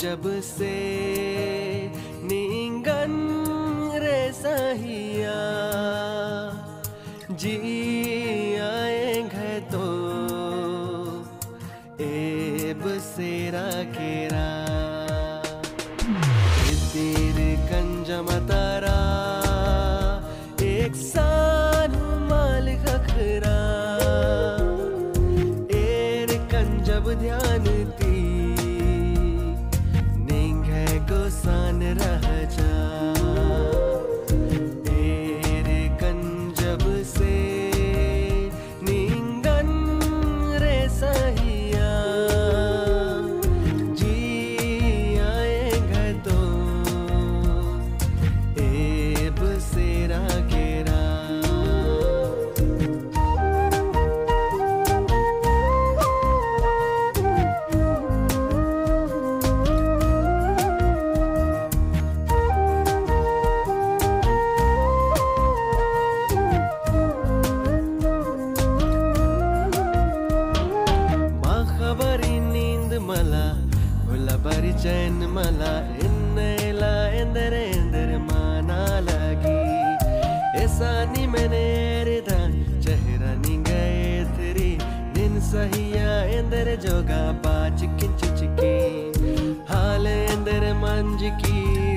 जब से नींगन रे सहिया जी आएँगे तो एब सेरा केरा। तेरे कंजम तारा, एक सान चैन मला इन्नेला इंद्रेंद्र माना लगी। ऐसा ऐसानी मैंने रिदा, चेहरा नी गए तेरी। दिन सहिया इंद्र जोगा पाच किंच चिकी। हाल इंद्र मंज की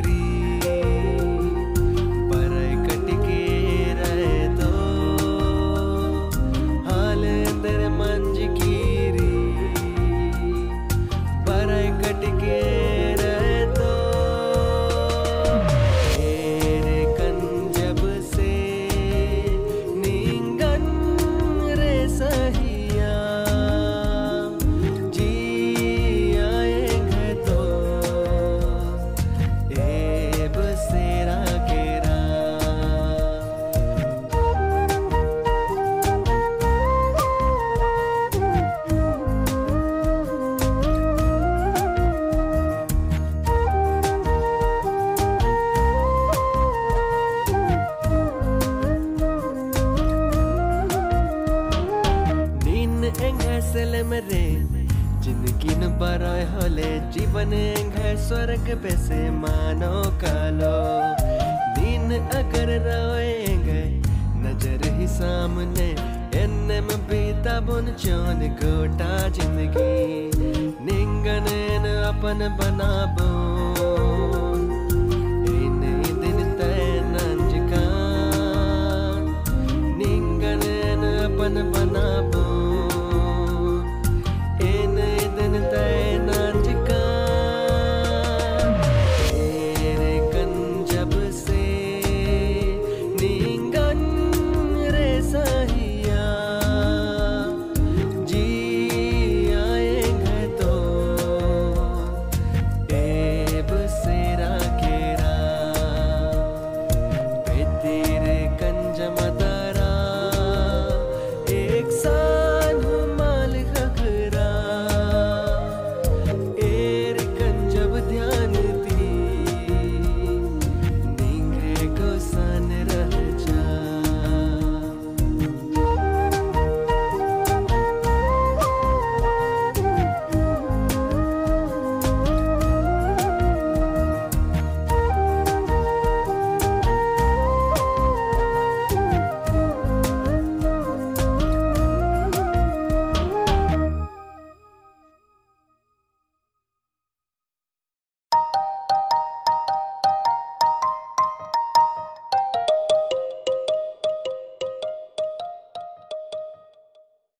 मरे ज़िंदगी न बरो होले, जीवन घर स्वर्ग पैसे मानो कालो। दिन अगर रोएँगे, नज़र ही सामने एन्ने बीता बुन चौन गोटा ज़िंदगी। निंगन अपन बनाबो। अपन बना